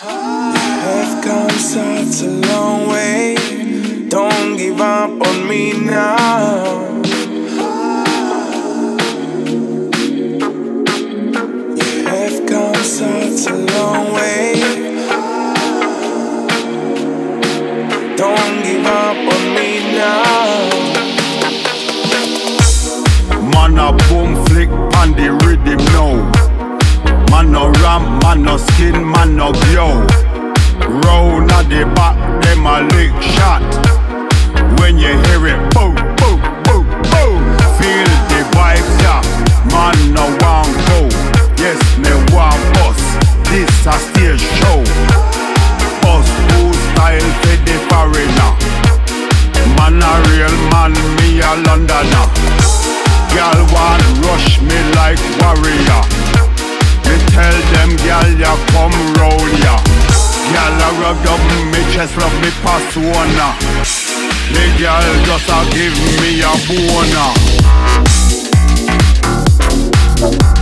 have come such a long way. Don't give up on me now. You have come such a long way. Don't give up on me now. Man a boom flick on the man no skin, man no glow. Round at the back, them a lick shot. When you hear it, boom, boom, boom, boom. Feel the vibes, yeah. Man no want go. Yes, me want bust. This a stage show. Bust who style for the foreigner. Man a real man, me a Londoner. Girl want rush me like warrior. Girl a rub up me chest, rub me persona. The girl just a give me a boner.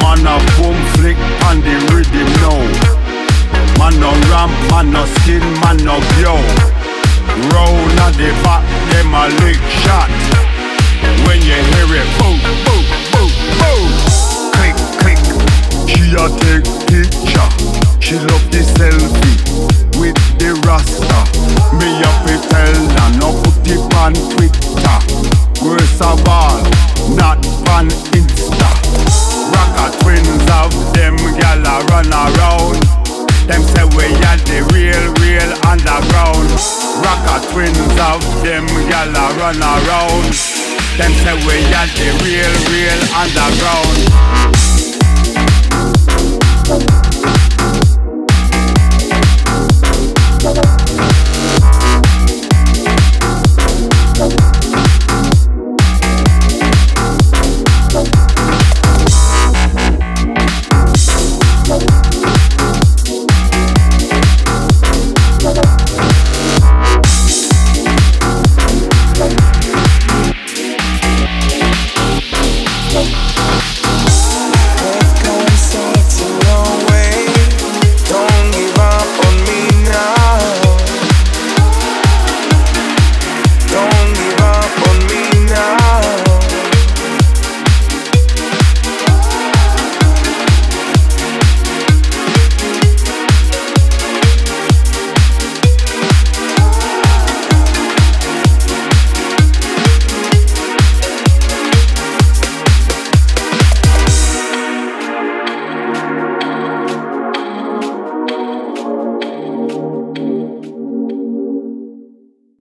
Man a boom flick on the rhythm now. Man no ramp, man no skin, man no glow. Round at the back, them a lick shot. When you hear it, boom, boom, boom, boom. Click, click. She a take picture. She love the selfie with the rasta. Me a fi tell her no put it on Twitter. Worst of all, of them gal a run around. Them say we are the real, real underground.